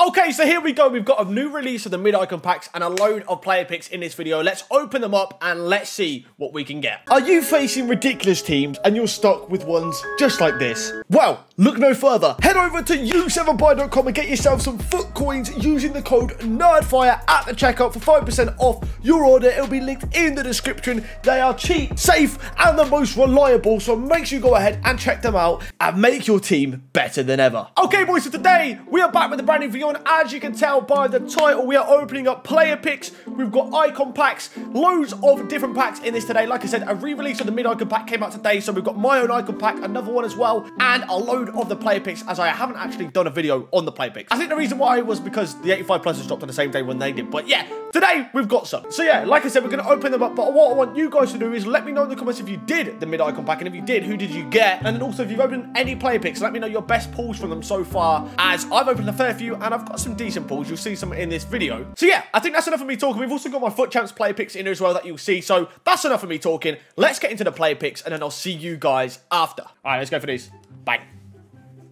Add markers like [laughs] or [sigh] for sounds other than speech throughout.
Okay, so here we go. We've got a new release of the mid-icon packs and a load of player picks in this video. Let's open them up and let's see what we can get. Are you facing ridiculous teams and you're stuck with ones just like this? Well, look no further. Head over to u7buy.com and get yourself some FUT coins using the code NERDFIRE at the checkout for 5% off your order. It'll be linked in the description. They are cheap, safe, and the most reliable, so make sure you go ahead and check them out and make your team better than ever. Okay, boys, so today we are back with a brand new video and as you can tell by the title, we are opening up player picks. We've got icon packs, loads of different packs in this today. Like I said, a re-release of the mid-icon pack came out today, so we've got my own icon pack, another one as well, and a load of the player picks, as I haven't actually done a video on the player picks. I think the reason why was because the 85 pluses dropped on the same day when they did, but yeah, today we've got some. So yeah, like I said, we're going to open them up, but what I want you guys to do is let me know in the comments if you did the mid-icon pack, and if you did, who did you get? And then also, if you've opened any player picks, let me know your best pulls from them so far, as I've opened a fair few, and I've got some decent pulls. You'll see some in this video. So yeah, I think that's enough of me talking. We've also got my FUT Champs player picks in as well that you'll see. So that's enough of me talking. Let's get into the player picks and then I'll see you guys after. All right, let's go for these. Bang.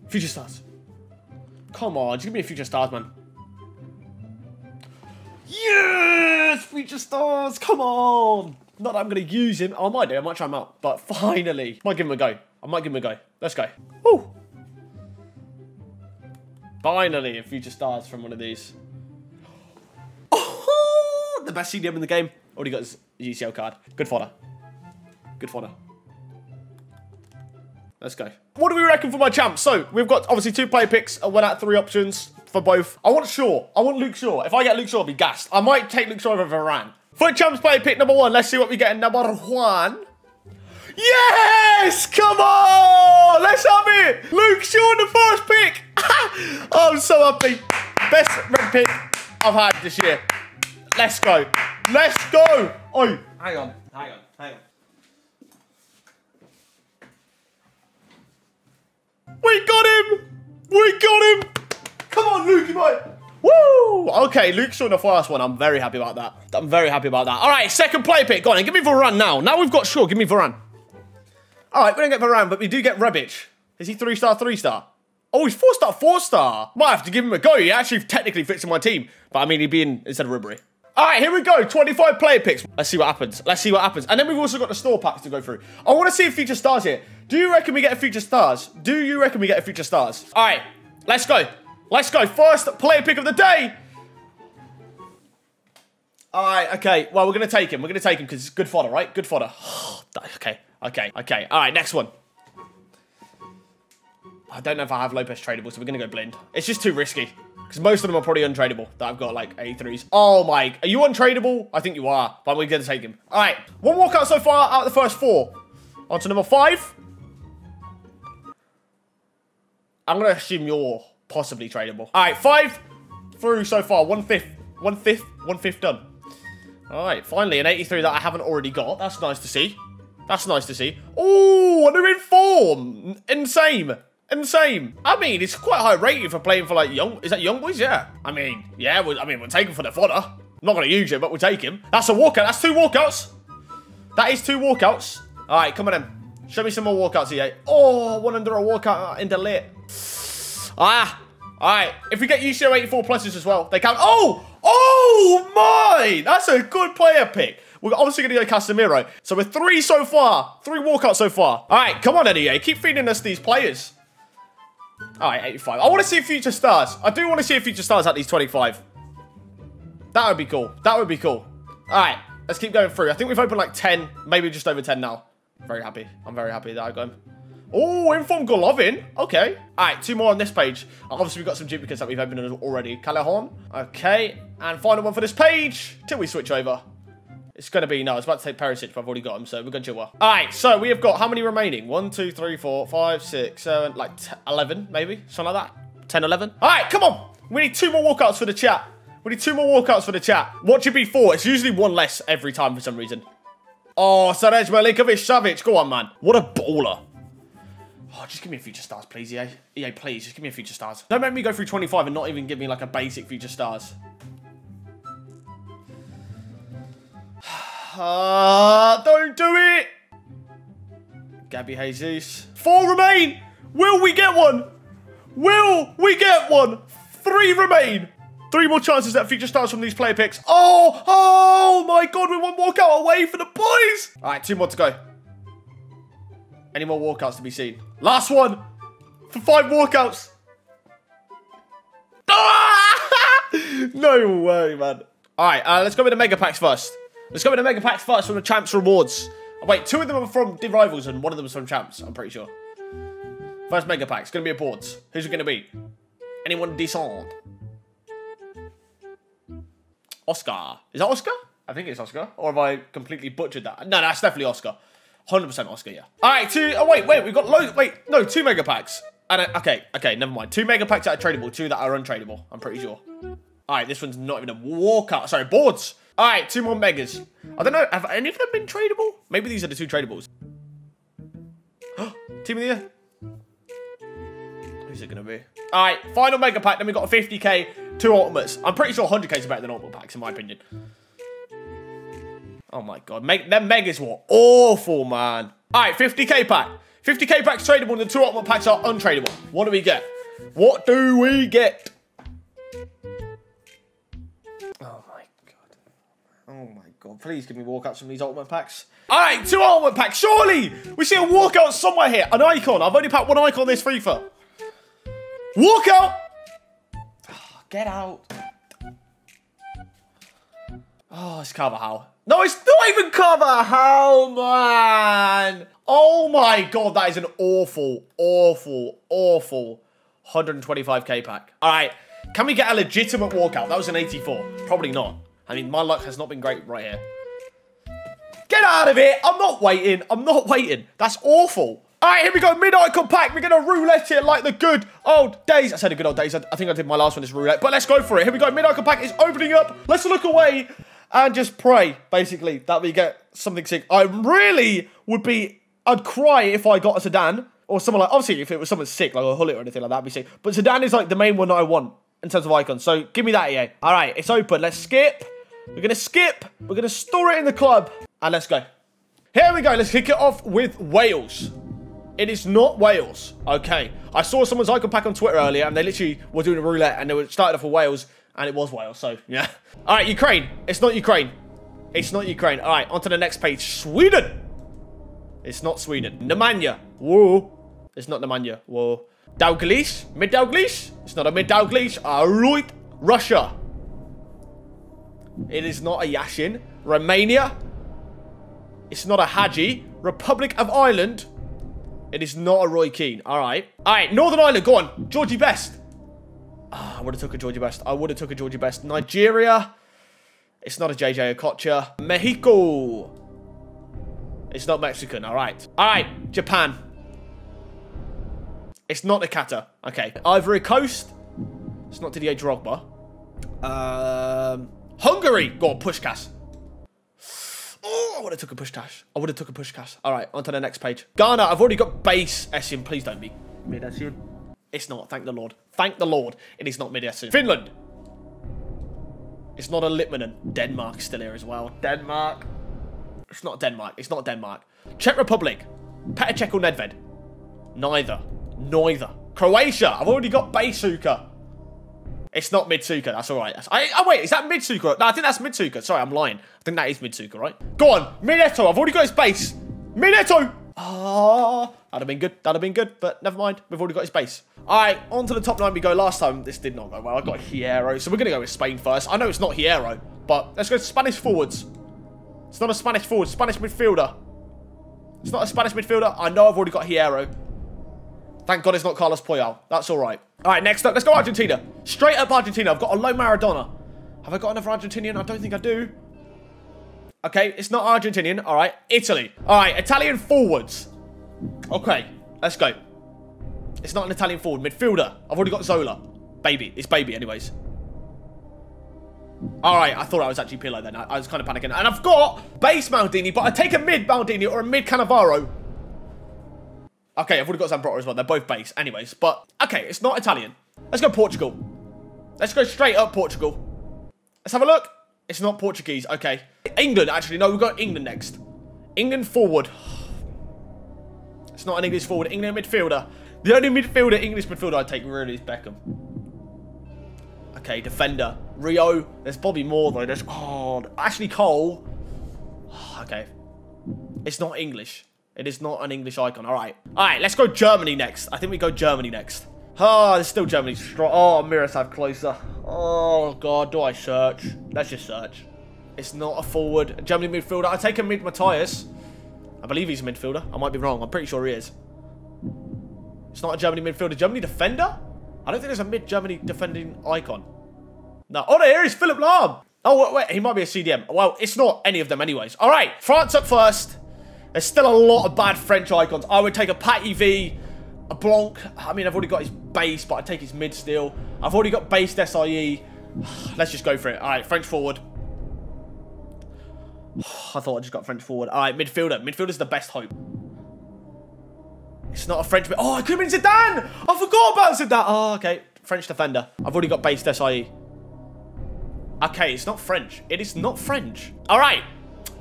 Future stars. Come on, just give me a future stars, man. Yes! Future stars, come on! Not that I'm going to use him. Oh, I might do. I might try him out. But finally, might give him a go. I might give him a go. Let's go. Woo! Finally, a future stars from one of these. Oh, the best CDM in the game. Already got his UCL card. Good fodder. Good fodder. Let's go. What do we reckon for my champ? So, we've got obviously two play picks. I went out three options for both. I want Shaw. I want Luke Shaw. If I get Luke Shaw, I'll be gassed. I might take Luke Shaw over Varane. FUT Champs play pick number one. Let's see what we get in number one. Yes! Come on! Let's have it! Luke Shaw in the first pick! Oh, I'm so happy. Best red pick I've had this year. Let's go. Let's go! Oh, hang on, hang on, hang on. We got him! We got him! Come on, Luke, you might. Woo! Okay, Luke's in the first one. I'm very happy about that. I'm very happy about that. All right, second play pick. Go on, and give me Varane now. Now we've got Shaw. Give me Varane. All right, we don't get Varane, but we do get Rebic. Is he three star, three star? Oh, he's four star, four star. Might have to give him a go. He actually technically fits in my team, but I mean, he'd be in instead of Ribery. All right, here we go. 25 player picks. Let's see what happens. Let's see what happens. And then we've also got the store packs to go through. I want to see a future stars here. Do you reckon we get a future stars? Do you reckon we get a future stars? All right, let's go. Let's go. First player pick of the day. All right, okay. Well, we're going to take him. We're going to take him because it's good fodder, right? Good fodder. [sighs] okay, okay, okay. All right, next one. I don't know if I have Lopez tradable, so we're going to go blind. It's just too risky. Because most of them are probably untradeable that I've got like A3s. Oh my, are you untradeable? I think you are, but we're going to take him. All right, one walkout so far out of the first four. On to number five. I'm going to assume you're possibly tradable. All right, five through so far. One fifth, one fifth, one fifth done. All right, finally an 83 that I haven't already got. That's nice to see. That's nice to see. Oh, they're in form. Insane. Insane. I mean, it's quite high rated for playing for like young. Is that young boys? Yeah. I mean, yeah. I mean, we'll take him for the fodder. I'm not going to use him, but we'll take him. That's a walkout. That's two walkouts. That is two walkouts. All right, come on in. Show me some more walkouts here. Oh, one under a walkout in the late. Ah. All right. If we get UCL 84 pluses as well, they count. Oh, oh my. That's a good player pick. We're obviously going to go Casemiro. So we're three so far. Three walkouts so far. All right, come on, NEA. Keep feeding us these players. All right, 85. I want to see future stars. I do want to see future stars at these 25. That would be cool. That would be cool. All right, let's keep going through. I think we've opened like 10, maybe just over 10 now. Very happy. I'm very happy that I got him. Oh, inform Golovin. Okay. All right, two more on this page. Obviously, we've got some duplicates that we've opened already. Callahan. Okay. And final one for this page till we switch over. It's going to be, no, I was about to take Perisic, but I've already got him, so we're going to Chilwell. All right, so we have got how many remaining? One, two, three, four, five, six, seven, like 11, maybe? Something like that. 10, 11. All right, come on. We need two more walkouts for the chat. We need two more walkouts for the chat. What should be four? It's usually one less every time for some reason. Oh, Sergej Milinkovic-Savic. Go on, man. What a baller. Oh, just give me a future stars, please, EA. EA, please, just give me a future stars. Don't make me go through 25 and not even give me like a basic future stars. Uh, don't do it! Gabby Jesus. Four remain! Will we get one? Will we get one? Three remain. Three more chances that future stars from these player picks. Oh, oh my God, we want one walkout away for the boys. All right, two more to go. Any more walkouts to be seen? Last one for five walkouts. [laughs] No way, man. All right, uh, let's go with the mega packs first. Let's go with the mega packs first from the champs rewards. Oh, wait, two of them are from the rivals and one of them is from champs. I'm pretty sure. First mega pack. It's gonna be a boards. Who's it gonna be? Anyone decent? Oscar. Is that Oscar? I think it's Oscar. Or have I completely butchered that? No, that's definitely Oscar. 100% Oscar, yeah. All right, two. Oh, wait, wait. We've got loads. Wait, no, two mega packs. And a, okay, okay, never mind. Two mega packs that are tradable, two that are untradeable. I'm pretty sure. All right, this one's not even a walkout. Sorry, boards. All right, two more megas. I don't know. Have any of them been tradable? Maybe these are the two tradables. [gasps] Team of the year. Who's it to be? All right, final mega pack. Then we got a 50k, two ultimates. I'm pretty sure 100k is better than ultimate packs, in my opinion. Oh my god, Meg them megas were awful, man. All right, 50k pack. 50k packs tradable and the two ultimate packs are untradeable. What do we get? What do we get? God. Please give me walkouts from these ultimate packs. All right, two ultimate packs. Surely we see a walkout somewhere here. An icon. I've only packed one icon this FIFA. Walkout. Oh, get out. Oh, it's Carvajal. No, it's not even Carvajal, man. Oh my god, that is an awful, awful, awful 125k pack. All right, can we get a legitimate walkout? That was an 84. Probably not. I mean, my luck has not been great right here. Get out of it. I'm not waiting. I'm not waiting. That's awful. All right, here we go. Mid icon pack. We're going to roulette it like the good old days. I said the good old days. I, I think I did my last one is roulette. But let's go for it. Here we go. Mid icon pack is opening up. Let's look away and just pray, basically, that we get something sick. I really would be... I'd cry if I got a Zidane or someone like... Obviously, if it was someone sick, like a Hullet or anything like that, would be sick. But Zidane is like the main one that I want in terms of icons. So give me that, EA. All right, it's open. Let's skip. We're going to skip. We're going to store it in the club. And let's go. Here we go. Let's kick it off with Wales. It is not Wales. Okay. I saw someone's icon pack on Twitter earlier, and they literally were doing a roulette, and they were started off with Wales, and it was Wales. So, yeah. All right, Ukraine. It's not Ukraine. It's not Ukraine. All right, on to the next page. Sweden. It's not Sweden. Nemanja. Whoa. It's not Nemanja. Whoa. Dalglish. Mid Dalglish. It's not a mid Dalglish. Alright. Russia. It is not a Yashin. Romania. It's not a Hagi. Republic of Ireland. It is not a Roy Keane. All right. All right. Northern Ireland. Go on. Georgie Best. Oh, I would have took a Georgie Best. I would have took a Georgie Best. Nigeria. It's not a JJ Okocha. Mexico. It's not Mexican. All right. All right. Japan. It's not a Nakata. Okay. Ivory Coast. It's not Didier Drogba. Um, Hungary. Go on. cash. Oh, I would have took a Puskás. I would have took a Puskás. All right, on to the next page. Ghana, I've already got base Essien. Please don't be mid Essien. It's not. Thank the Lord. Thank the Lord. It is not mid Essien. Finland. It's not a Litmanen. Denmark still here as well. Denmark. It's not Denmark. It's not Denmark. Czech Republic. Petr Cech or Nedved. Neither. Neither. Croatia. I've already got base Suker. It's not mid Suker. That's all right. That's, I, oh, wait. Is that Mitsuka? No, I think that's Mitsuka. Sorry, I'm lying. I think that is Mitsuka, right? Go on. Mineto. I've already got his base. Mineto. Ah, that'd have been good. That'd have been good, but never mind. We've already got his base. All right, on to the top nine we go. Last time, this did not go well. I got Hierro, so we're going to go with Spain first. I know it's not Hierro, but let's go Spanish forwards. It's not a Spanish forward. Spanish midfielder. It's not a Spanish midfielder. I know I've already got Hierro. Thank God it's not Carlos Puyol. That's all right. All right, next up, let's go Argentina. Straight up Argentina. I've got a low Maradona. Have I got another Argentinian? I don't think I do. Okay, it's not Argentinian. All right, Italy. All right, Italian forwards. Okay, let's go. It's not an Italian forward. Midfielder. I've already got Zola. Baby. It's baby anyways. All right, I thought I was actually Pirlo then. I, I was kind of panicking. And I've got base Maldini, but I take a mid Maldini or a mid Cannavaro. Okay, I've already got Zambrotta as well. They're both base anyways. But, okay, it's not Italian. Let's go Portugal. Let's go straight up Portugal. Let's have a look. It's not Portuguese. Okay. England, actually. No, we've got England next. England forward. [sighs] It's not an English forward. England midfielder. The only midfielder, English midfielder I'd take really is Beckham. Okay, defender. Rio. There's Bobby Moore though. There's oh, Ashley Cole. [sighs] Okay. It's not English. It is not an English icon. All right. All right, let's go Germany next. I think we go Germany next. Oh, there's still Germany strong. Oh, Miroslav Klose. Oh, God. Do I search? Let's just search. It's not a forward. Germany midfielder. I take a mid Matthäus. I believe he's a midfielder. I might be wrong. I'm pretty sure he is. It's not a Germany midfielder. Germany defender? I don't think there's a mid-Germany defending icon. No. Oh, there is Philipp Lahm. Oh, wait, wait. He might be a CDM. Well, it's not any of them anyways. All right. France up first. There's still a lot of bad French icons. I would take a Patty V, a Blanc. I mean, I've already got his base, but I'd take his mid still. I've already got based SIE. [sighs] Let's just go for it. All right, French forward. [sighs] I thought I just got French forward. All right, midfielder. Midfielder's the best hope. It's not a French... Oh, I could have been Zidane! I forgot about Zidane! Oh, okay. French defender. I've already got based SIE. Okay, it's not French. It is not French. All right.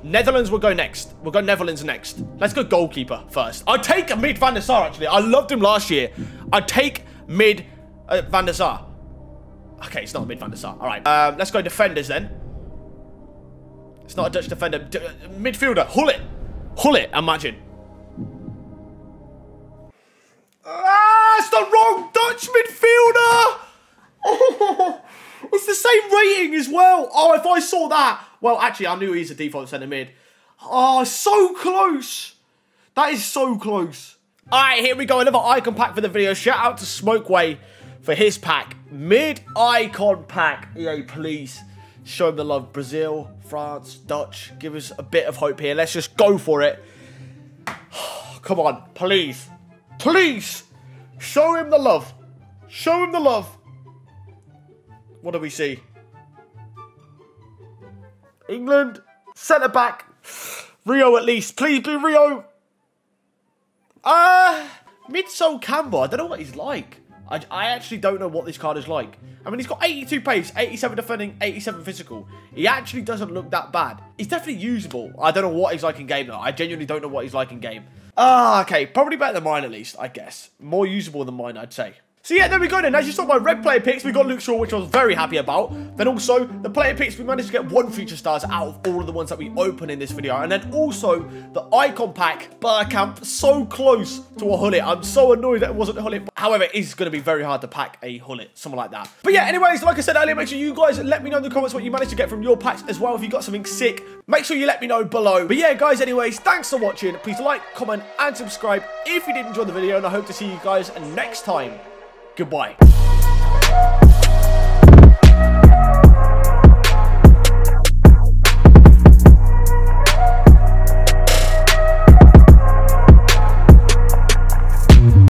Netherlands will go next. We'll go Netherlands next. Let's go goalkeeper first. I'll take mid Van der Sar, actually. I loved him last year. I'd take mid uh, Van der Sar. Okay, it's not mid Van der Sar. All right. Um, let's go defenders then. It's not a Dutch defender. D uh, it. Gullit. Gullit, imagine. Ah, it's the wrong Dutch midfielder. [laughs] It's the same rating as well. Oh, if I saw that. Well, actually, I knew he's a default centre mid. Oh, so close. That is so close. All right, here we go. Another icon pack for the video. Shout out to Smokeway for his pack. Mid icon pack. EA, please show the love. Brazil, France, Dutch. Give us a bit of hope here. Let's just go for it. [sighs] Come on, please. Please! Show him the love. Show him the love. What do we see? England. Centre back. Rio at least. Please be Rio. Ah, uh, Mid-Sol Campbell. I don't know what he's like. I, I actually don't know what this card is like. I mean, he's got 82 pace, 87 defending, 87 physical. He actually doesn't look that bad. He's definitely usable. I don't know what he's like in game, though. I genuinely don't know what he's like in game. Ah, okay. Probably better than mine, at least, I guess. More usable than mine, I'd say. So yeah, there we go then. As you saw my red player picks, we got Luke Shaw, which I was very happy about. Then also, the player picks, we managed to get one future stars out of all of the ones that we open in this video. And then also, the icon pack, Bergkamp, so close to a Hullet. I'm so annoyed that it wasn't a Gullit. However, it is going to be very hard to pack a Hullet, something like that. But yeah, anyways, like I said earlier, make sure you guys let me know in the comments what you managed to get from your packs as well. If you got something sick, make sure you let me know below. But yeah, guys, anyways, thanks for watching. Please like, comment, and subscribe if you did enjoy the video. And I hope to see you guys next time. Goodbye.